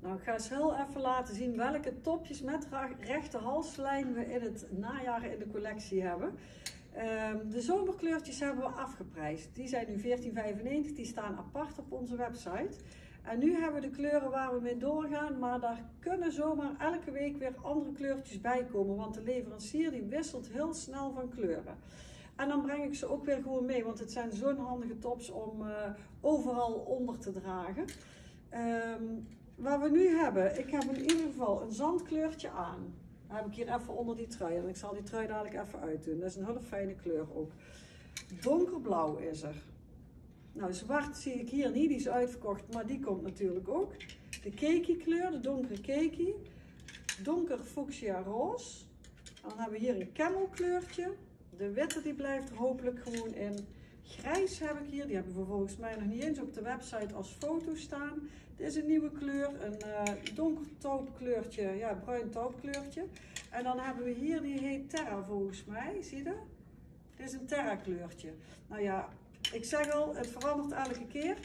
Nou, ik ga eens heel even laten zien welke topjes met rechte halslijn we in het najaar in de collectie hebben. Ehm, de zomerkleurtjes hebben we afgeprijsd. Die zijn nu 14,95. Die staan apart op onze website. En nu hebben we de kleuren waar we mee doorgaan. Maar daar kunnen zomaar elke week weer andere kleurtjes bij komen. Want de leverancier die wisselt heel snel van kleuren. En dan breng ik ze ook weer gewoon mee. Want het zijn zo'n handige tops om uh, overal onder te dragen. Um, wat we nu hebben, ik heb in ieder geval een zandkleurtje aan. Dat heb ik hier even onder die trui. En ik zal die trui dadelijk even uitdoen. Dat is een hele fijne kleur ook. Donkerblauw is er. Nou, zwart zie ik hier niet, die is uitverkocht, maar die komt natuurlijk ook. De keki kleur, de donkere keki. Donker fuchsia roze. dan hebben we hier een camel kleurtje. De witte die blijft er hopelijk gewoon in. Grijs heb ik hier, die hebben we volgens mij nog niet eens op de website als foto staan. Dit is een nieuwe kleur, een uh, donker taupkleurtje, ja bruin taupkleurtje. En dan hebben we hier, die heet Terra volgens mij, zie je Dit is een Terra kleurtje. Nou ja, ik zeg al, het verandert elke keer.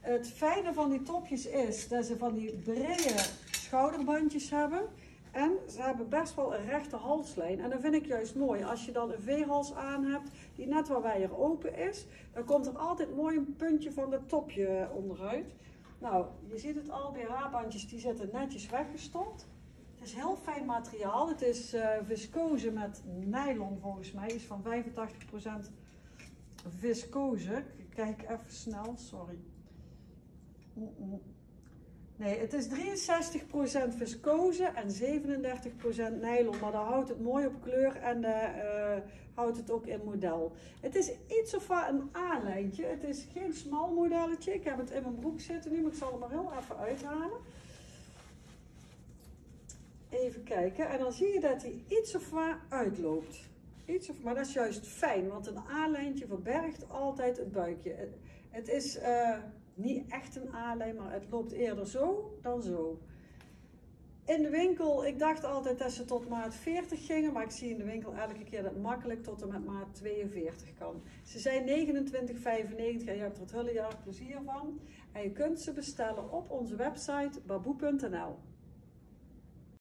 Het fijne van die topjes is dat ze van die brede schouderbandjes hebben. En ze hebben best wel een rechte halslijn. En dat vind ik juist mooi. Als je dan een V-hals aan hebt, die net waar wij er open is, dan komt er altijd mooi een puntje van het topje onderuit. Nou, je ziet het al, BH-bandjes die zitten netjes weggestopt. Het is heel fijn materiaal. Het is uh, viscose met nylon volgens mij. Is van 85% viscose. Kijk even snel, sorry. Nee, het is 63% viscose en 37% nylon, maar dan houdt het mooi op kleur en uh, houdt het ook in model. Het is iets of wat een A-lijntje. Het is geen smal modelletje. Ik heb het in mijn broek zitten nu, maar ik zal het maar heel even uithalen. Even kijken. En dan zie je dat hij iets of uitloopt. Iets of, maar dat is juist fijn, want een A-lijntje verbergt altijd het buikje. Het is... Uh, niet echt een A-lijn, maar het loopt eerder zo dan zo. In de winkel, ik dacht altijd dat ze tot maat 40 gingen, maar ik zie in de winkel elke keer dat het makkelijk tot en met maat 42 kan. Ze zijn 29,95 en je hebt er het hele jaar plezier van. En je kunt ze bestellen op onze website baboe.nl.